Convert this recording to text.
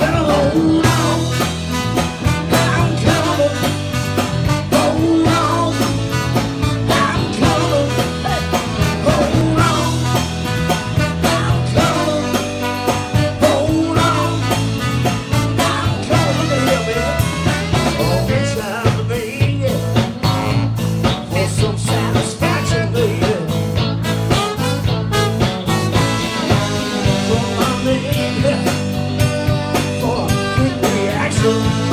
Hold little